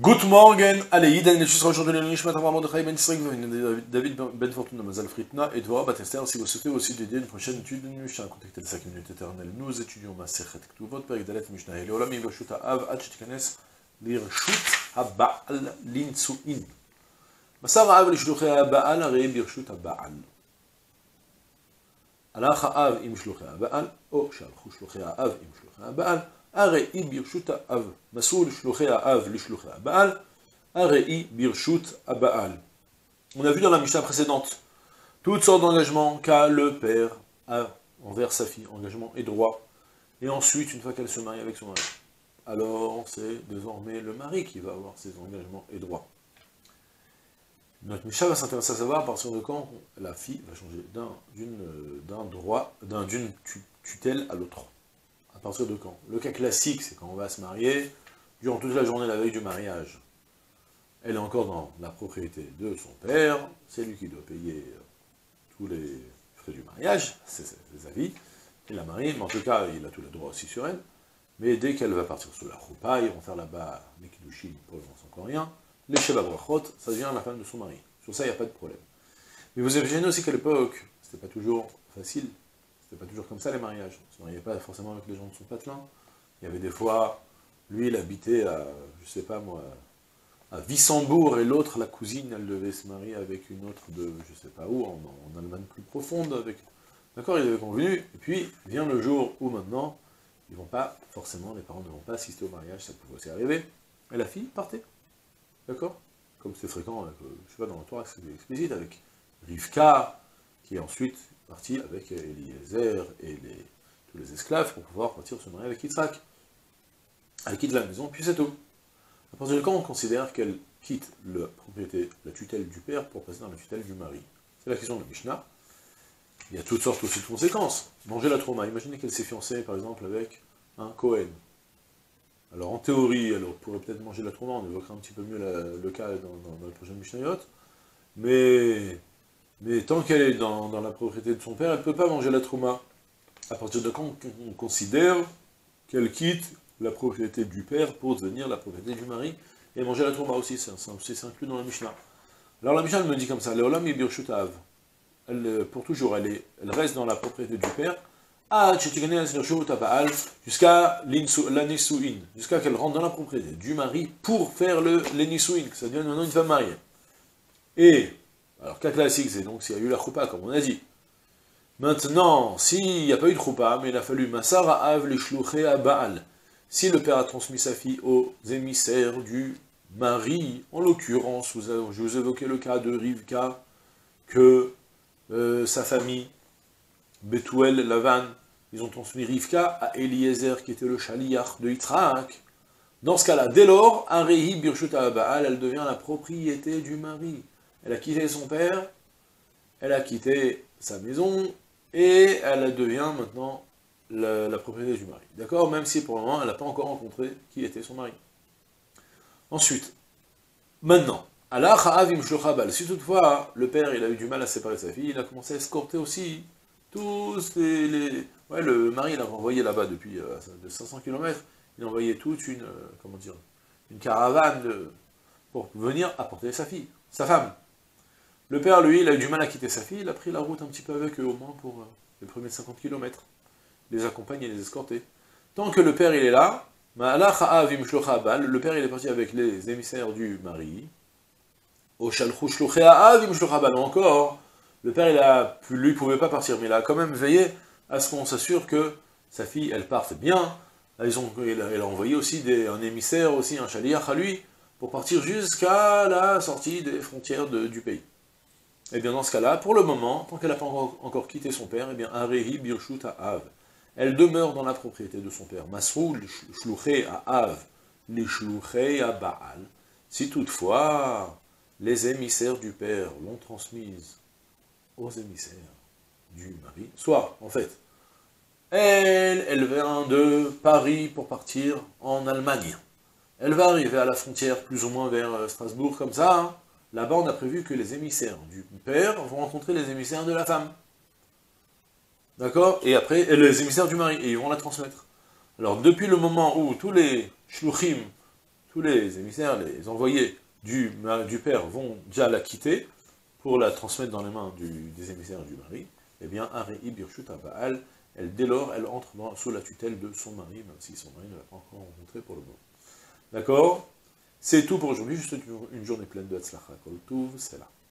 Good morning, allez, Yiden, et sera aujourd'hui le Nishmat Avram Mordechai Ben Israël, David Ben Fortuna, Mazal Fritna, et Dvorah Batester, si vous souhaitez aussi dédier une prochaine étude de Mishnah, contactez les 5 minutes éternelles. Nous étudions Masechet Ktuvot, Perek Dalet Mishnah, et Olam Yibashut Ha'av, Ad Shetikanes, Lirshut Ha'ba'al Linsu'in. Masar Ha'av Lishluchei Ha'ba'al, Arei Birshut Ha'ba'al. הלך האב עם שלוחי הבעל, או שהלכו שלוחי האב עם שלוחי הבעל, on a vu dans la Mishnah précédente toutes sortes d'engagements qu'a le père envers sa fille. Engagement et droit. Et ensuite, une fois qu'elle se marie avec son mari, alors c'est désormais le mari qui va avoir ses engagements et droits. Notre Mishnah va s'intéresser à savoir à partir de quand la fille va changer d'un droit, d'une tutelle à l'autre. Partir de quand? Le cas classique, c'est quand on va se marier, durant toute la journée, la veille du mariage, elle est encore dans la propriété de son père, c'est lui qui doit payer tous les frais du mariage, c'est ses avis, il la marie, mais en tout cas, il a tout le droit aussi sur elle, mais dès qu'elle va partir sous la roupa, ils vont faire là-bas les kiddushin pour les encore rien, les Sheba Brachot, ça devient la femme de son mari. Sur ça, il n'y a pas de problème. Mais vous imaginez aussi qu'à l'époque, c'était pas toujours facile, pas toujours comme ça les mariages. On se mariait pas forcément avec les gens de son patelin. Il y avait des fois, lui, il habitait à, je sais pas moi, à Wissembourg, et l'autre, la cousine, elle devait se marier avec une autre de, je sais pas où, en, Allemagne plus profonde, avec... D'accord, ils avaient convenu, et puis vient le jour où maintenant, ils vont pas, forcément, les parents ne vont pas assister au mariage, ça pouvait aussi arriver, et la fille partait. D'accord? Comme c'est fréquent, je je sais pas, dans le Torah, c'est explicite, avec Rivka, qui ensuite parti avec Eliezer et les, tous les esclaves pour pouvoir partir se marier avec Yitzhak. Elle quitte la maison, puis c'est tout. À partir de quand on considère qu'elle quitte la propriété, la tutelle du père pour passer dans la tutelle du mari C'est la question de Mishnah. Il y a toutes sortes aussi de conséquences. Manger la trauma. Imaginez qu'elle s'est fiancée, par exemple, avec un Cohen. Alors en théorie, elle pourrait peut-être manger la trauma, on évoquera un petit peu mieux le cas dans, la prochaine Mishnayot, mais, mais tant qu'elle est dans, la propriété de son père, elle ne peut pas manger la trauma. À partir de quand on considère qu'elle quitte la propriété du père pour devenir la propriété du mari, et manger la trauma aussi, c'est inclus dans la Mishnah. Alors la Mishnah me dit comme ça, Leolam elle, pour toujours, elle, est, elle reste dans la propriété du père, jusqu'à l'anisuin, jusqu'à qu'elle rentre dans la propriété du mari pour faire le que ça devienne maintenant une femme mariée. Et, alors cas classique, c'est donc s'il y a eu la choupa, comme on a dit. Maintenant, s'il n'y a pas eu de choupa, mais il a fallu Masara Av à Baal, si le père a transmis sa fille aux émissaires du mari, en l'occurrence, je vous évoquais le cas de Rivka, que euh, sa famille, Betuel, Lavan, ils ont transmis Rivka à Eliezer, qui était le chaliach de Yitzhak. Dans ce cas-là, dès lors, un Rehi Birshuta Baal, elle devient la propriété du mari. Elle a quitté son père, elle a quitté sa maison, et elle devient maintenant la, propriété du mari. D'accord? Même si pour le moment, elle n'a pas encore rencontré qui était son mari. Ensuite, maintenant, Allah si toutefois le père a eu du mal à séparer sa fille, il a commencé à escorter aussi tous les... Ouais, le mari, il a envoyé là-bas depuis euh, de 500 km, il a envoyé toute une, euh, comment dire, une caravane pour venir apporter sa fille, sa femme. Le père, lui, il a eu du mal à quitter sa fille, il a pris la route un petit peu avec eux, au moins pour euh, les premiers 50 km. Les accompagner, les escorter. Tant que le père, il est là, le père, il est parti avec les émissaires du mari, au encore, le père, il a, lui, ne pouvait pas partir, mais il a quand même veillé à ce qu'on s'assure que sa fille, elle parte bien. Ils il, a, envoyé aussi des, un émissaire, aussi un chaliach à lui, pour partir jusqu'à la sortie des frontières du pays. Eh bien dans ce cas-là, pour le moment, tant qu'elle n'a pas encore, quitté son père, eh bien, Arehi Birshut Av. Elle demeure dans la propriété de son père. Masroul Shluché à Av, les à Baal. Si toutefois, les émissaires du père l'ont transmise aux émissaires du mari. Soit, en fait, elle, elle vient de Paris pour partir en Allemagne. Elle va arriver à la frontière plus ou moins vers euh, Strasbourg, comme ça. Là-bas, on a prévu que les émissaires du père vont rencontrer les émissaires de la femme. D'accord? Et après, les émissaires du mari, et ils vont la transmettre. Alors, depuis le moment où tous les shluchim, tous les émissaires, les envoyés du, père vont déjà la quitter pour la transmettre dans les mains des émissaires du mari, eh bien, Arei Birshut Baal, dès lors, elle entre sous la tutelle de son mari, même si son mari ne l'a pas encore rencontré pour le moment. D'accord? C'est tout pour aujourd'hui, juste une, journée pleine de Hatzlacha c'est là.